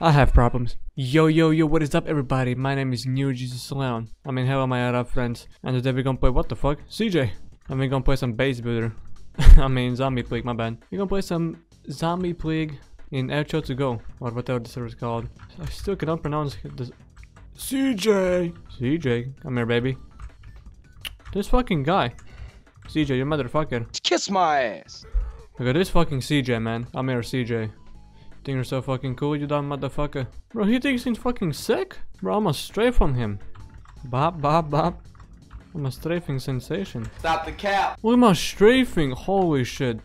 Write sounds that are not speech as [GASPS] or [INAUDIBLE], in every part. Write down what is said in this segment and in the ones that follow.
I have problems. Yo, yo, yo, what is up, everybody? My name is New Jesus Leon. I mean, hello, my other friends. And today we're gonna play what the fuck? CJ. And we're gonna play some base builder. [LAUGHS] I mean, zombie plague, my bad. We're gonna play some zombie plague in Echo to go, or whatever the server is called. I still cannot pronounce this. CJ! CJ, come here, baby. This fucking guy. CJ, you motherfucker. Kiss my ass. Look at this fucking CJ, man. I'm here, CJ. Think you're so fucking cool, you dumb motherfucker. Bro, he thinks he's fucking sick? Bro, I'm a strafe on him. Bop, bop, bop. I'm a strafing sensation. Stop the cap. Look at my strafing, holy shit.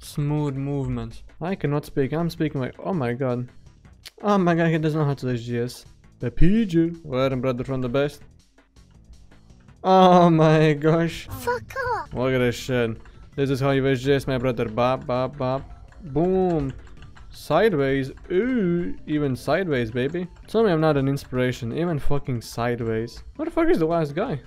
Smooth movement. I cannot speak, I'm speaking like, oh my god. Oh my god, he doesn't know how to SGS. The PG. Where well, brother from the best. Oh my gosh. Fuck off. Look at this shit. This is how you SGS, my brother. Bop, bop, bop. Boom. Sideways. Ooh. Even sideways, baby. Tell me I'm not an inspiration. Even fucking sideways. Where the fuck is the last guy?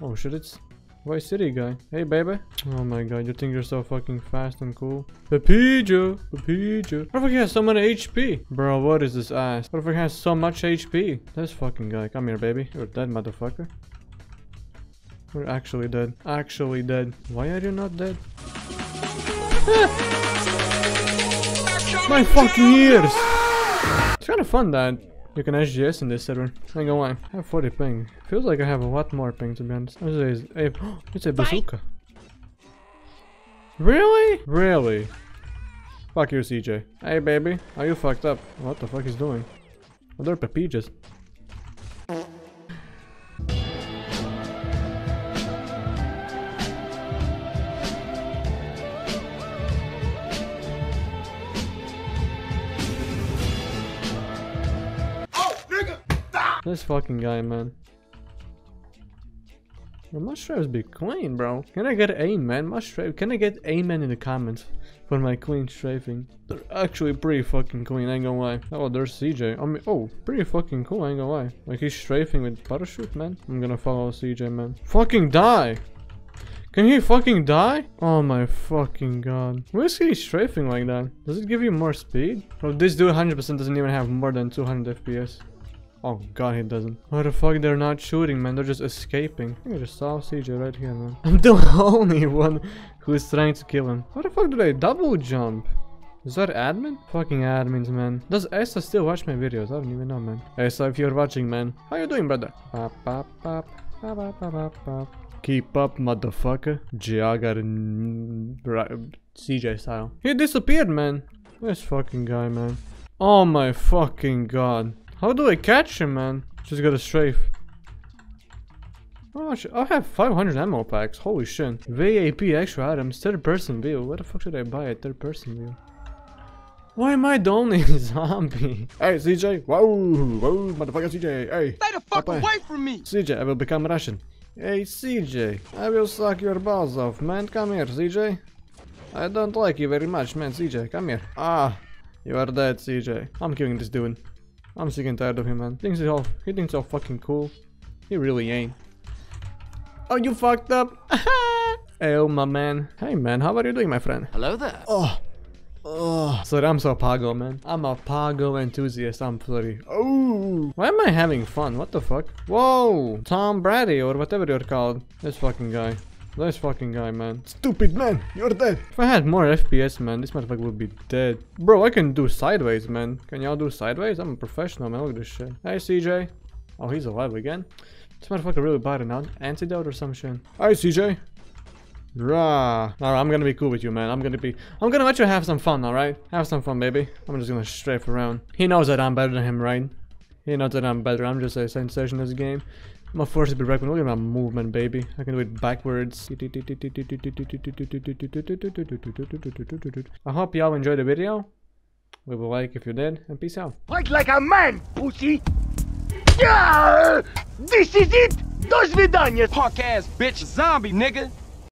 Oh shit, it's Vice City guy. Hey, baby. Oh my god, you think you're so fucking fast and cool? Pepija! Pepija! What if he has so many HP? Bro, what is this ass? What if he has so much HP? This fucking guy. Come here, baby. You're dead, motherfucker. We're actually dead. Actually dead. Why are you not dead? Eh. My fucking ears! It's kind of fun that you can SGS in this server. I ain't gonna lie. I have 40 ping. Feels like I have a lot more ping to be honest. This? A, [GASPS] it's a bazooka. Really? Really? Fuck you, CJ. Hey, baby. Are you fucked up? What the fuck is doing? Are pepijas? This fucking guy, man. Bro, my stripes be clean, bro. Can I get aim, man? My. Can I get amen in the comments for my clean strafing? They're actually pretty fucking clean. I ain't gonna lie. Oh, there's CJ. I mean, oh, pretty fucking cool. I ain't gonna lie. Like he's strafing with parachute, man. I'm gonna follow CJ, man. Fucking die. Can he fucking die? Oh my fucking god. Why is he strafing like that? Does it give you more speed? Bro, this dude 100% doesn't even have more than 200 FPS. Oh god, he doesn't. Why the fuck they're not shooting, man? They're just escaping. I, I just saw CJ right here, man. [LAUGHS] I'm the only one who's trying to kill him. How the fuck do they double jump? Is that admin? Fucking admins, man. Does Asa still watch my videos? I don't even know, man. Asa, if you're watching, man. How you doing, brother? Pop, pop. Pop, pop, pop, pop, pop. Keep up, motherfucker. Jagger CJ style. He disappeared, man. This fucking guy, man. Oh my fucking god. How do I catch him, man? Just got a strafe. Oh, I have 500 ammo packs. Holy shit. VAP extra items, third person view. What the fuck should I buy a third person view? Why am I the only [LAUGHS] zombie? Hey, CJ. Whoa, whoa, motherfucker, CJ. Hey. Stay the fuck away from me. CJ, I will become Russian. Hey, CJ. I will suck your balls off, man. Come here, CJ. I don't like you very much, man. CJ, come here. Ah, you are dead, CJ. I'm killing this dude. I'm sick and tired of him, man. Thinks he's all, he thinks all fucking cool. He really ain't. Oh, you fucked up. [LAUGHS] oh, my man. Hey, man. How are you doing, my friend? Hello there. Oh. Oh. Sorry, I'm so Pago, man. I'm a Pago enthusiast. I'm sorry. Oh. Why am I having fun? What the fuck? Whoa. Tom Brady or whatever you're called. This fucking guy. This fucking guy, man. Stupid man, you're dead. If I had more FPS, man, this motherfucker would be dead. Bro, I can do sideways, man. Can y'all do sideways? I'm a professional, man. Look at this shit. Hey, CJ. Oh, he's alive again. This motherfucker really bought an antidote or some shit. Hi, CJ. Rah. Alright, I'm gonna be cool with you, man. I'm gonna be... I'm gonna let you have some fun, alright? Have some fun, baby. I'm just gonna strafe around. He knows that I'm better than him, right? He knows that I'm better. I'm just a sensation in this game. I'm a force to be reckoned. Look at my movement, baby. I can do it backwards. I hope y'all enjoyed the video. Leave a like if you did, and peace out. Fight like a man, pussy! Yeah! This is it! До свидания! Punk ass bitch zombie nigga.